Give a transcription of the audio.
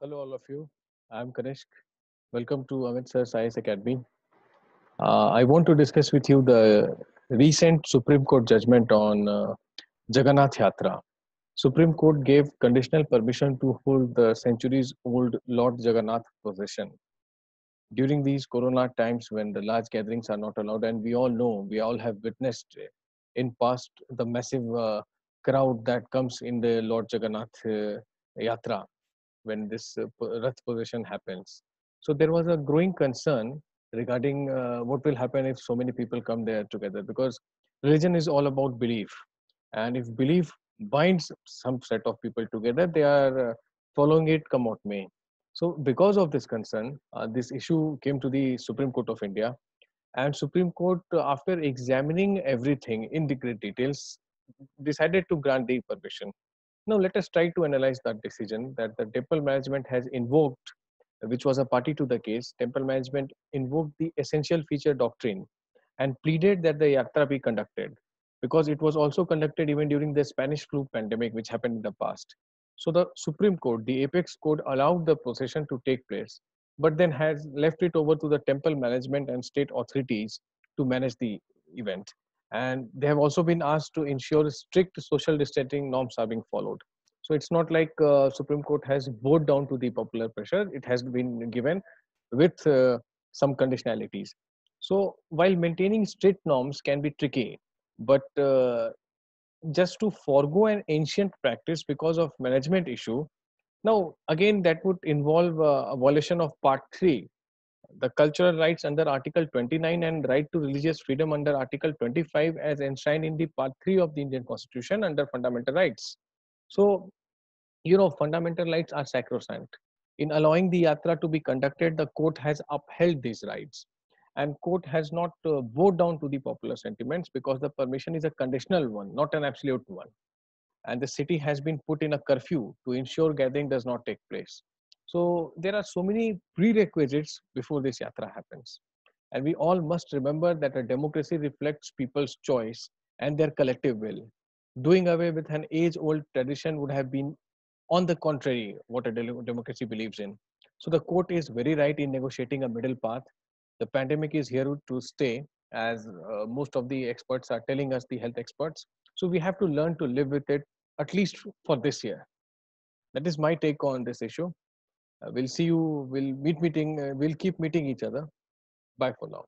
Hello, all of you. I'm Kanishk. Welcome to Amit Sir Academy. Uh, I want to discuss with you the recent Supreme Court judgment on uh, Jagannath Yatra. Supreme Court gave conditional permission to hold the centuries-old Lord Jagannath procession during these Corona times when the large gatherings are not allowed, and we all know, we all have witnessed in past the massive uh, crowd that comes in the Lord Jagannath uh, Yatra when this uh, Rath happens. So there was a growing concern regarding uh, what will happen if so many people come there together because religion is all about belief. And if belief binds some set of people together, they are uh, following it come what may. So because of this concern, uh, this issue came to the Supreme Court of India. And Supreme Court, uh, after examining everything in the great details, decided to grant the permission. Now let us try to analyze that decision that the temple management has invoked, which was a party to the case. Temple management invoked the essential feature doctrine and pleaded that the yatra be conducted because it was also conducted even during the Spanish flu pandemic, which happened in the past. So the Supreme Court, the apex court, allowed the procession to take place, but then has left it over to the temple management and state authorities to manage the event and they have also been asked to ensure strict social distancing norms are being followed. So it's not like uh, supreme court has bowed down to the popular pressure. It has been given with uh, some conditionalities. So while maintaining strict norms can be tricky but uh, just to forego an ancient practice because of management issue now again that would involve uh, a violation of part 3 the cultural rights under Article 29 and right to religious freedom under Article 25 as enshrined in the Part 3 of the Indian Constitution under fundamental rights. So, you know, fundamental rights are sacrosanct. In allowing the yatra to be conducted, the court has upheld these rights. And court has not uh, bowed down to the popular sentiments because the permission is a conditional one, not an absolute one. And the city has been put in a curfew to ensure gathering does not take place. So there are so many prerequisites before this yatra happens. And we all must remember that a democracy reflects people's choice and their collective will. Doing away with an age old tradition would have been, on the contrary, what a democracy believes in. So the court is very right in negotiating a middle path. The pandemic is here to stay, as uh, most of the experts are telling us, the health experts. So we have to learn to live with it, at least for this year. That is my take on this issue. Uh, we'll see you. We'll meet meeting. Uh, we'll keep meeting each other. Bye for now.